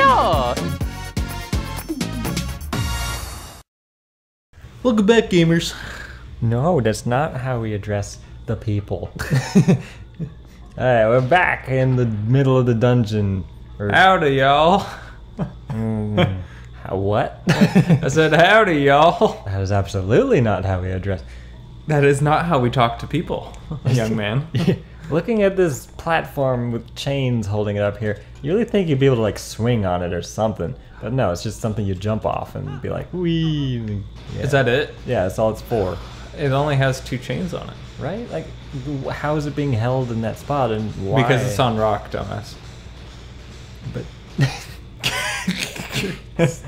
Hello! Welcome back, gamers. No, that's not how we address the people. Alright, we're back in the middle of the dungeon. Or, Howdy, y'all. Mm, how- what? I said howdy, y'all. that is absolutely not how we address. That is not how we talk to people, young man. Looking at this platform with chains holding it up here, you really think you'd be able to like swing on it or something. But no, it's just something you jump off and be like, wee. Yeah. Is that it? Yeah, that's all it's for. It only has two chains on it. Right? Like, how is it being held in that spot and why? Because it's on rock, dumbass. But.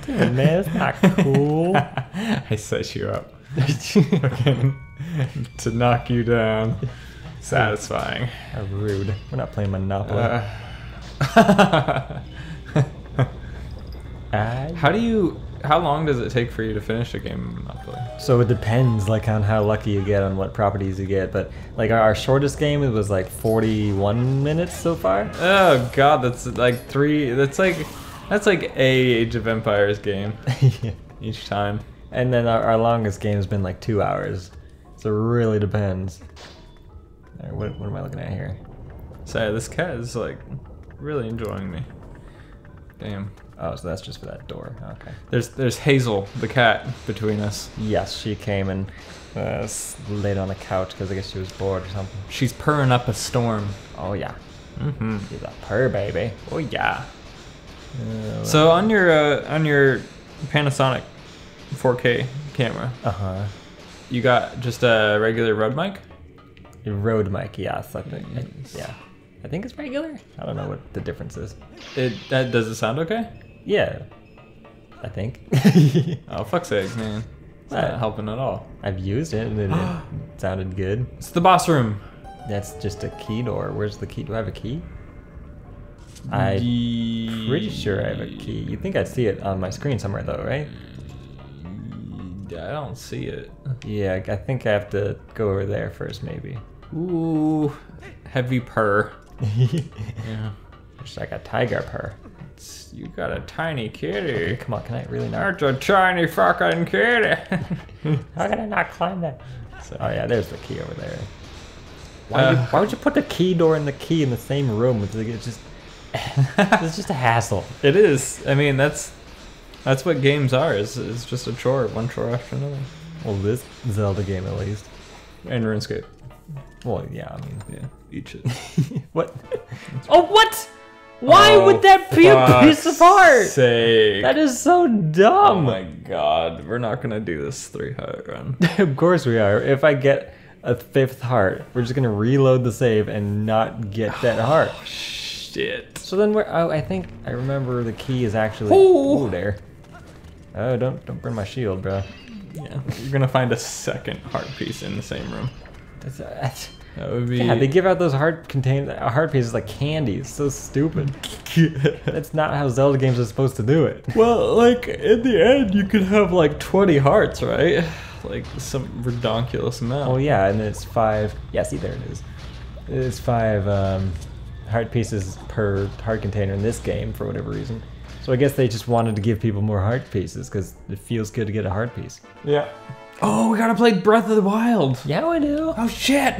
Man, it's not cool. I set you up. To knock you down. Satisfying. How rude. We're not playing Monopoly. Uh, how do you? How long does it take for you to finish a game of Monopoly? So it depends, like on how lucky you get on what properties you get. But like our, our shortest game, it was like 41 minutes so far. Oh god, that's like three. That's like that's like a Age of Empires game each time. and then our, our longest game has been like two hours. So it really depends. Alright, what, what am I looking at here? Sorry, this cat is like really enjoying me. Damn. Oh, so that's just for that door. Okay. There's there's Hazel, the cat, between us. Yes, she came and uh, laid on the couch because I guess she was bored or something. She's purring up a storm. Oh yeah, Mm-hmm. she's a purr baby. Oh yeah. Uh, So on your uh, on your Panasonic 4K camera, uh huh. you got just a regular Rode mic. Rode mic, yes, I think. Nice. Yeah, I think it's regular. I don't know what the difference is. It that does it sound okay? Yeah, I think. Oh fuck's sake, man. It's not helping at all. I've used it and it, it sounded good. It's the boss room. That's just a key door. Where's the key? Do I have a key? I'm pretty sure I have a key. You think I'd see it on my screen somewhere though, right? I don't see it. Yeah, I think I have to go over there first, maybe. Ooh, heavy purr. Yeah. It's like a tiger purr. It's- you got a tiny kitty. Come on, can I really not? That's a tiny fucking kitty. How can I not climb that? So- Oh yeah, there's the key over there. Why, Uh, would, why would you put the key door and the key in the same room? It's, like, it's just, it's just a hassle. it is. I mean, that's that's what games are. Is it's just a chore, one chore after another. Well, this Zelda game at least. And RuneScape. Well, yeah, I mean, Yeah, each it. what? Oh, what? Why Oh, would that be a piece of art? Sake. That is so Oh dumb. my god, we're not gonna do this three heart run. of course we are. If I get a fifth heart, we're just gonna reload the save and not get that heart. Shit. So then we're. Oh, I think I remember the key is actually. Ooh. Ooh, there. Oh, don't don't burn my shield, bro. Yeah, you're gonna find a second heart piece in the same room. That's, that's, That would be. yeah, they give out those heart contain uh, heart pieces like candy. It's so stupid. That's not how Zelda games are supposed to do it. well, like in the end, you could have like 20 hearts, right? Like some redonkulous amount. Oh yeah, and it's five. Yeah, see there it is. It's five um, heart pieces per heart container in this game for whatever reason. So I guess they just wanted to give people more heart pieces because it feels good to get a heart piece. Yeah. Oh, we gotta play Breath of the Wild. Yeah, I do. Oh shit!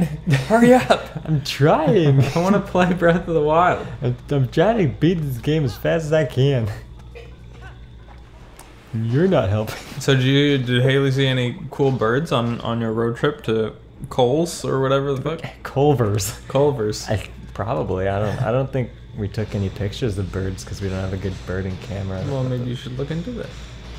Hurry up! I'm trying. I want to play Breath of the Wild. I'm, I'm trying to beat this game as fast as I can. You're not helping. So did you did Haley see any cool birds on on your road trip to Coles or whatever the fuck? Culvers. Culvers. I probably. I don't. I don't think we took any pictures of birds because we don't have a good birding camera. Well, maybe you should look into that.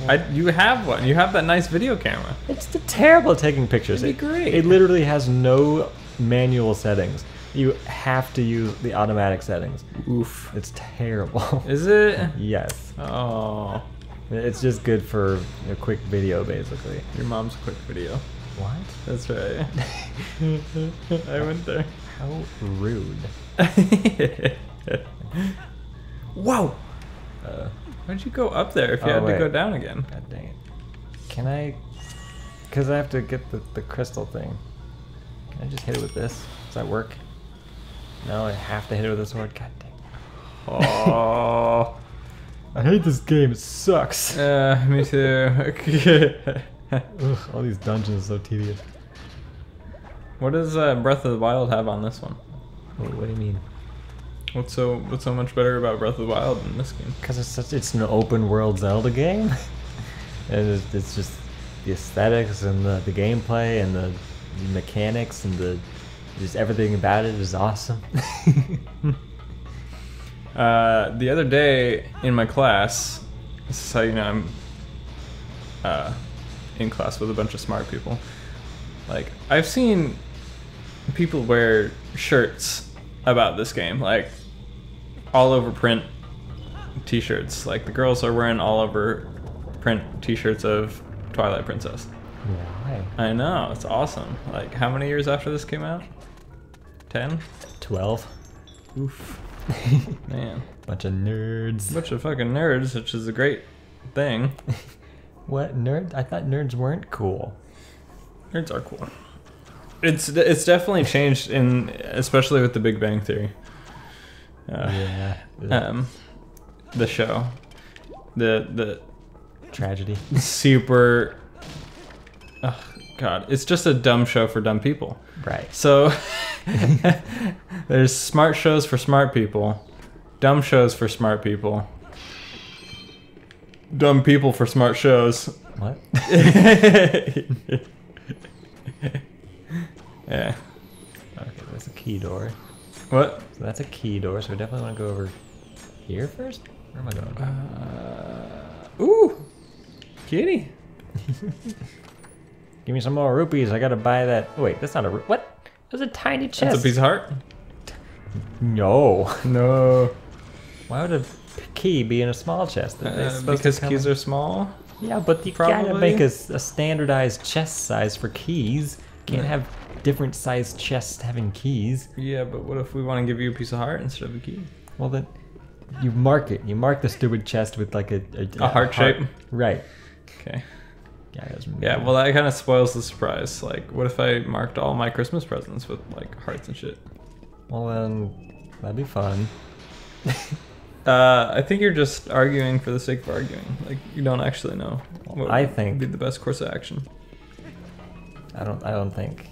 I, you have one. You have that nice video camera. It's terrible taking pictures. It'd be It- great. It literally has no manual settings. You have to use the automatic settings. Oof. It's terrible. Is it? yes. Oh, It's just good for a quick video, basically. your mom's quick video. What? That's right. I went there. How rude. Whoa! Uh, Why'd you go up there if you Oh, had to go down again? God dang it. Can I? Because I have to get the, the crystal thing. Can I just hit it with this? Does that work? No, I have to hit it with a sword. God dang. it. Oh. I hate this game. It sucks. Uh, me too. Ugh, all these dungeons are so tedious. what does uh, Breath of the Wild have on this one? Wait, what do you mean? What's so What's so much better about Breath of the Wild in this game? Because it's such, it's an open world Zelda game, and it's, it's just the aesthetics and the, the gameplay and the, the mechanics and the just everything about it is awesome. Uh, the other day in my class, this is how you know I'm uh, in class with a bunch of smart people. Like I've seen people wear shirts about this game, like all over print T-shirts. Like the girls are wearing all over print T-shirts of Twilight Princess. Why? I know it's awesome. Like how many years after this came out? Ten. Twelve. Oof, man. Bunch of nerds. Bunch of fucking nerds, which is a great thing. What nerd? I thought nerds weren't cool. Nerds are cool. It's it's definitely changed in especially with the Big Bang Theory. Uh, yeah. Um, the show, the the Tragedy. super. Oh God, it's just a dumb show for dumb people. Right. So there's smart shows for smart people, dumb shows for smart people, dumb people for smart shows. What? yeah. Okay, that's a key door. What? So that's a key door, so we definitely want to go over here first? Where am I going? Uh, ooh, kitty. Give me some more rupees. I gotta buy that. Oh, wait, that's not a ru- What? There's a tiny chest. That's a piece of heart. No. No, Why would a key be in a small chest? Uh, because keys in- are small. Yeah, but you gotta Probably. make a standardized chest size for keys. Can't Yeah. have different sized chests having keys. Yeah, but what if we want to give you a piece of heart instead of a key? Well, then you mark it. You mark the stupid chest with like a a, A heart shape? Right. Okay. Yeah, Yeah, well, that kind of spoils the surprise. Like, what if I marked all my Christmas presents with like hearts and shit? Well, then that'd be fun. Uh, I think you're just arguing for the sake of arguing. Like, you don't actually know. What I think would be the best course of action. I don't. I don't think.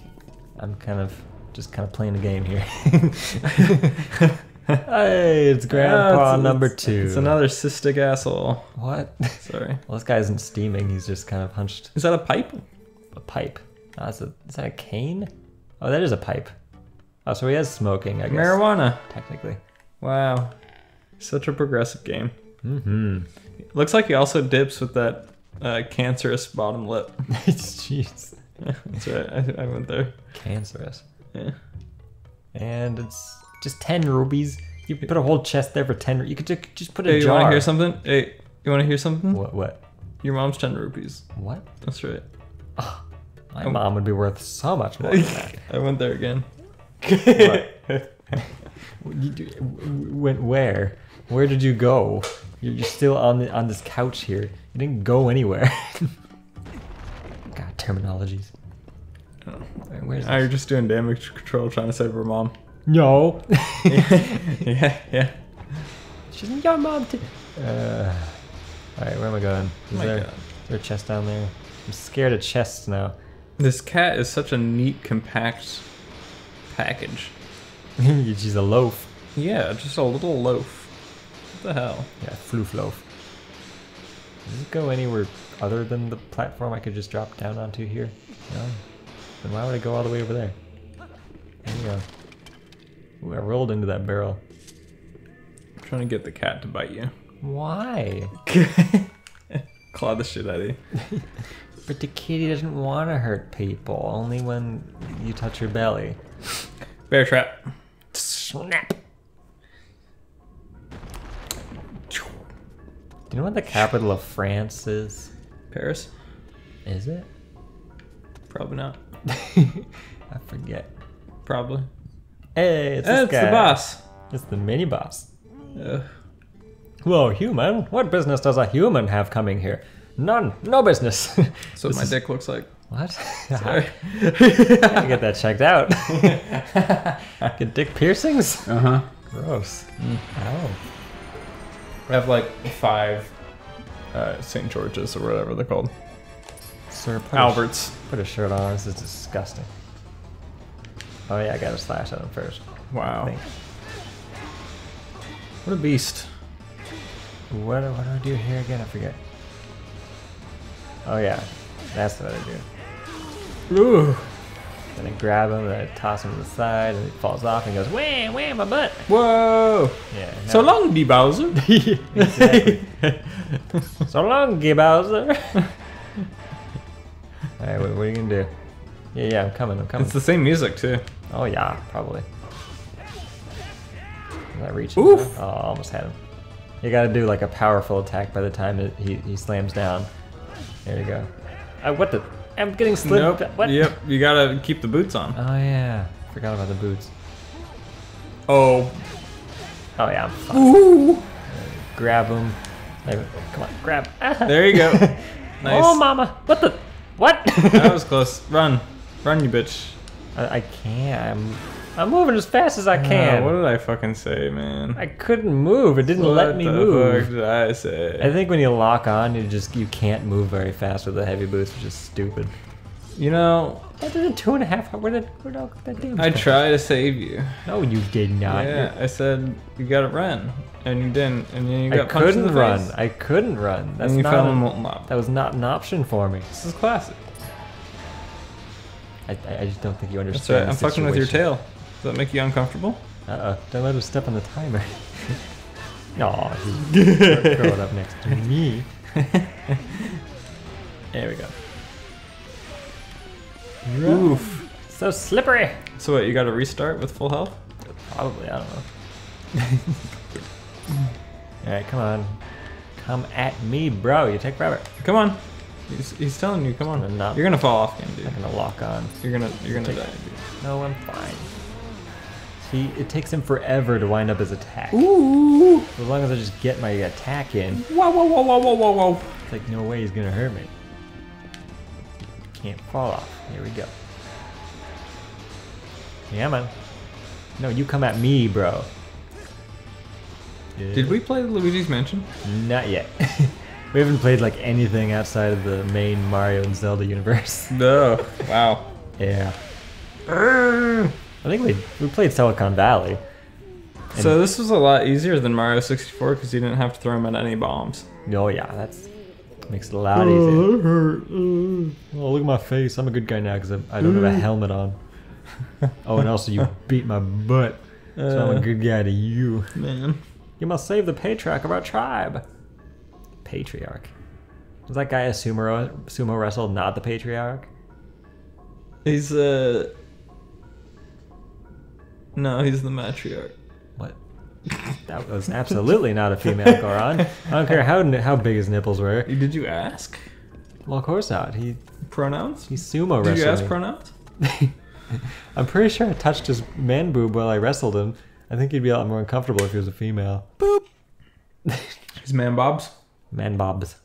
I'm kind of just kind of playing a game here. hey, it's Grandpa it's- number it's- two. It's another cystic asshole. What? Sorry. well, this guy isn't steaming. He's just kind of hunched Is that a pipe? a pipe. Oh, that's a, is that a cane? Oh, that is a pipe. Oh, so he is smoking, I guess. Marijuana. Technically. Wow. Such a progressive game. Mm-hmm. Looks like he also dips with that uh, cancerous bottom lip. Jeez. Yeah, that's right. I, I went there. Cancerous. Yeah. And it's just 10 rubies. You put a whole chest there for 10. You could ju- just put a Hey, you jar. want to hear something? Hey, you want to hear something? What? What? Your mom's 10 rupees. What? That's right. My Um, mom would be worth so much more than that. I went there again. You do- w- w- Went where? Where did you go? You're, you're still on the, on this couch here. You didn't go anywhere. God, terminologies. Alright, where's Now you're this? just doing damage control trying to save her mom. No. yeah, yeah. She's your mom too. Uh, Alright, where am I going? Is My there, God. is there a chest down there? I'm scared of chests now. This cat is such a neat, compact package. She's a loaf. Yeah, just a little loaf. What the hell? Yeah, floof loaf. Does it go anywhere other than the platform I could just drop down onto here? No. Then why would I go all the way over there? There you go. Ooh, I rolled into that barrel. I'm trying to get the cat to bite you. Why? Claw the shit out of you. But the kitty doesn't want to hurt people, only when you touch her belly. Bear trap. Snap! Do you know what the capital of France is? Paris? Is it? Probably not. I forget. Probably. Hey, it's, it's the boss. It's the mini boss. Ugh. Whoa, human? What business does a human have coming here? None. No business. so what my is- dick looks like. What? Sorry. Gotta get that checked out. get dick piercings? Uh huh. Gross. Mm. Ow. I have like five uh, St. George's or whatever they're called. Sir, put Alberts. A, put a shirt on. This is disgusting. Oh yeah, I gotta slash at him first. Wow. What a beast. What, what do I do here again? I forget. Oh yeah, that's what I do. Ooh. Then I grab him, then I toss him to the side, and he falls off and goes, wham, wham, my butt. Whoa. Yeah. So long, D Bowser. exactly. so long, Gay Bowser. Alright, what, what are you gonna do? Yeah, yeah, I'm coming, I'm coming. It's the same music too. Oh yeah, probably. Is that reaching? Oof. Oh, almost had him. You gotta do like a powerful attack by the time it, he, he slams down. There you go. Uh, what the? I'm getting slipped. Nope. What? Yep. You gotta keep the boots on. Oh yeah, forgot about the boots. Oh. Oh yeah, I'm fine. Ooh. Grab him. Come on, grab. There you go. nice. Oh mama, what the? What? that was close. Run. Run, you bitch. I, I can't. I'm, I'm moving as fast as I Ah, can. what did I fucking say, man? I couldn't move. It didn't what let me the move. fuck did I say? I think when you lock on, you just you can't move very fast with the heavy boots, which is stupid. you know, I did a two and a half. Where did where did that damage? I tried to save you. No, you did not. yeah, I said you gotta run, and you didn't, and then you I got in couldn't the run. face, I couldn't run. That's and you not. fell in an- the molten lava. that was not an option for me. This is classic. I, I just don't think you understand. right. I'm fucking with your tail. Does that make you uncomfortable? Uh uh Don't let him step on the timer. no, he's it up next to me. There we go. Oof. So slippery. So what? You got to restart with full health? Probably. I don't know. All right, come on. Come at me, bro. You take forever. Come on. He's, he's telling you. Come on. I'm not- You're gonna fall off, game, dude. I'm gonna lock on. You're gonna you're gonna die, dude. No, I'm fine. He, it takes him forever to wind up his attack. Ooh. As long as I just get my attack in, Whoa whoa whoa whoa whoa whoa whoa. it's like no way he's gonna hurt me. Can't fall off. Here we go. Yeah, man. No, you come at me, bro. Did we play Luigi's Mansion? Not yet. we haven't played like anything outside of the main Mario and Zelda universe. No. Wow. yeah. I think we we played Silicon Valley. So this was a lot easier than Mario 64 because you didn't have to throw him at any bombs. Oh yeah, that's makes it a lot easier. Oh look at my face. I'm a good guy now because I don't have a helmet on. oh, and also you beat my butt, so I'm a Uh, good guy to you. Man. You must save the patriarch of our tribe. Patriarch. Was that guy a sumo sumo wrestled, not the patriarch? He's uh. No, he's the matriarch. What? That was absolutely not a female Goron. I don't care how how big his nipples were. Did you ask Well, of course not. He pronouns? he sumo Did you ask pronouns? I'm pretty sure I touched his man boob while I wrestled him. I think he'd be a lot more uncomfortable if he was a female. Boop. His man bobs. Man bobs.